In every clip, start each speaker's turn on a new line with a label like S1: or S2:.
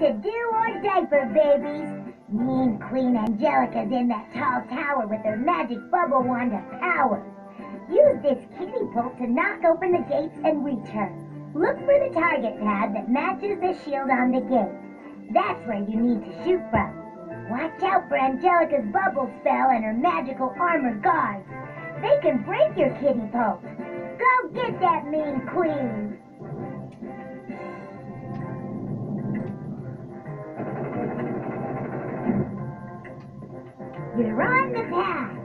S1: to do or diaper, babies. Mean Queen Angelica's in that tall tower with her magic bubble wand of power. Use this kitty pult to knock open the gates and reach her. Look for the target pad that matches the shield on the gate. That's where you need to shoot from. Watch out for Angelica's bubble spell and her magical armor guards. They can break your kitty pult. Go get that mean queen! You're on the path.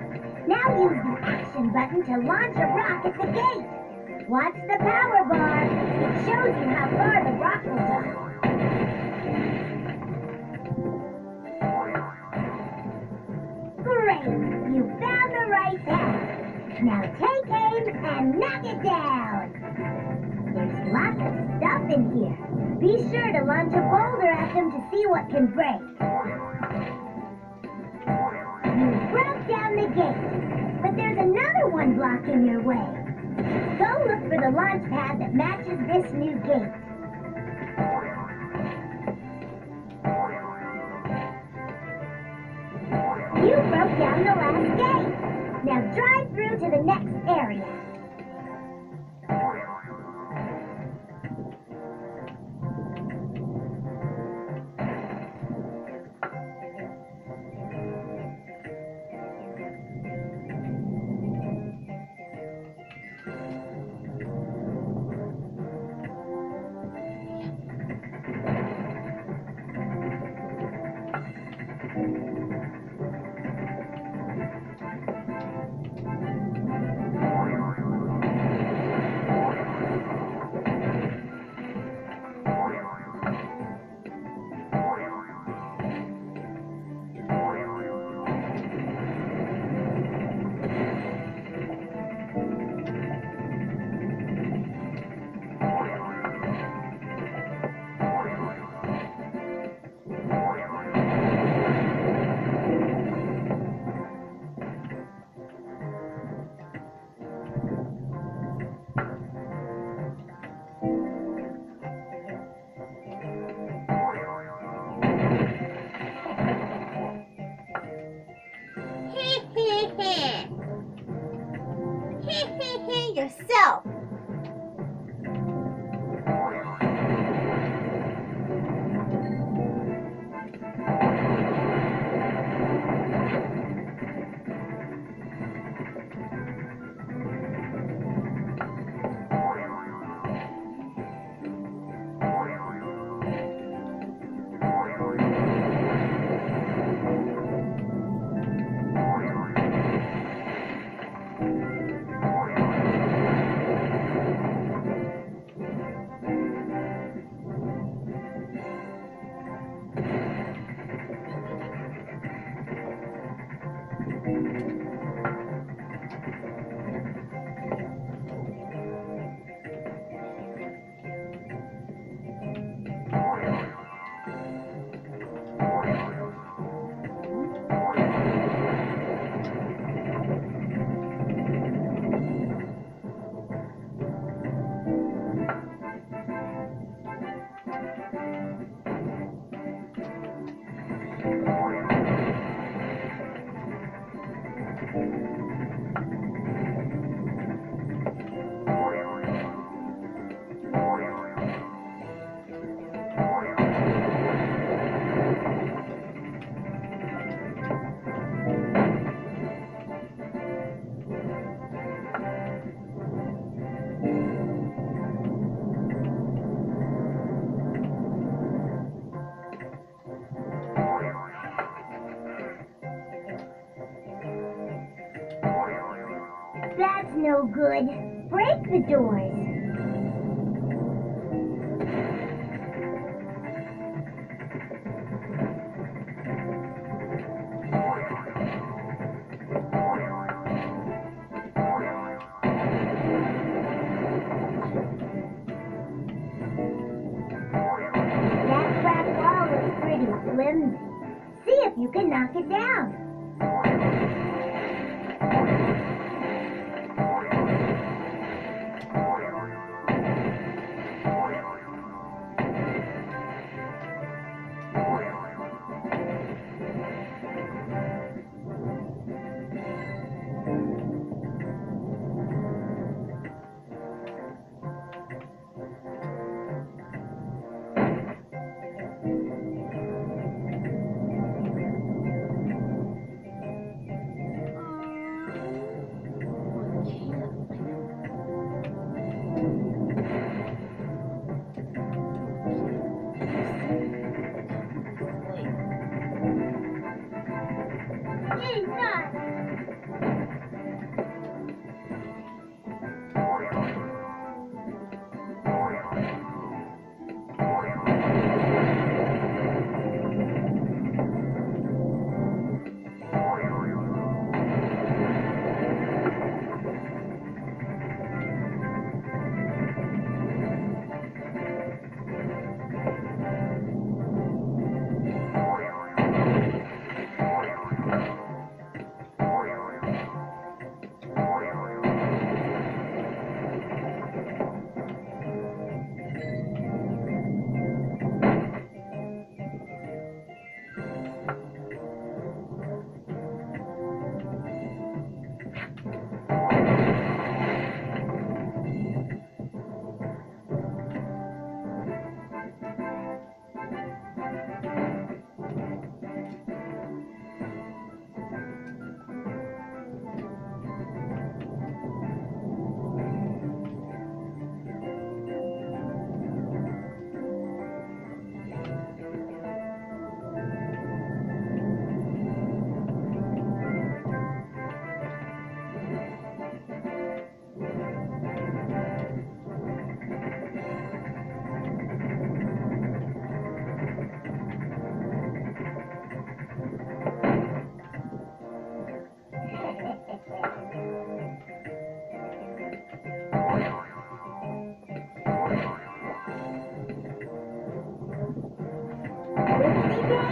S1: Now use the action button to launch a rock at the gate. Watch the power bar. It shows you how far the rock will go. Great! You found the right path. Now take aim and knock it down. There's lots of stuff in here. Be sure to launch a boulder at them to see what can break. The gate, but there's another one blocking your way. Go look for the launch pad that matches this new gate. You broke down the last gate. Now drive through to the next area.
S2: Yourself.
S1: Good. Break the doors. That wall looks pretty flimsy. See if you can knock it down.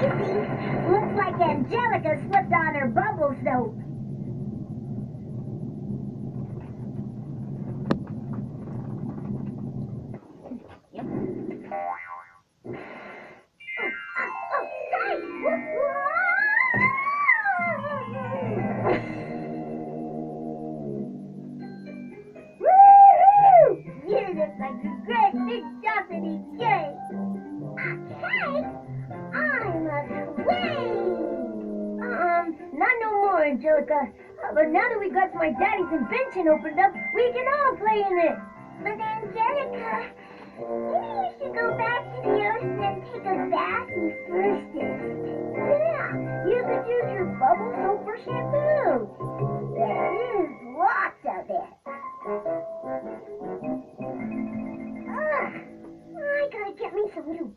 S1: Looks like Angelica slipped on her bubble soap. Uh, but now that we got my daddy's invention opened up, we can all play in it. But Angelica, maybe you should go back to the ocean and take a bath and first Yeah, you could use your bubble soap for shampoo. There's lots of it. Ugh, I gotta get me some new